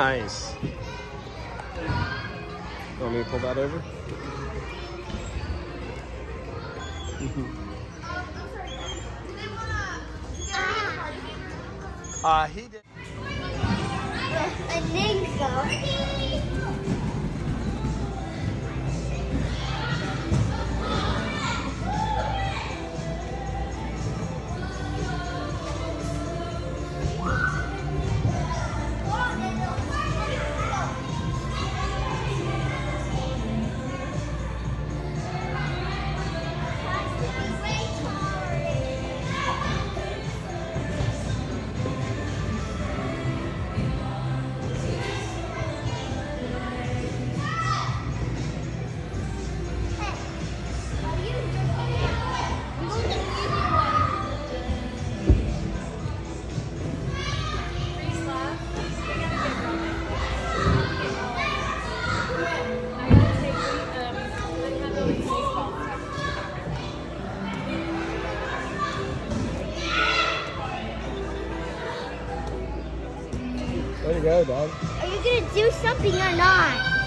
Nice. You Want me to pull that over? uh, he did. I think so. Way to go, dog. Are you gonna do something or not?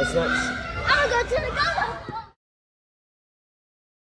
That's nuts. I'll go to the go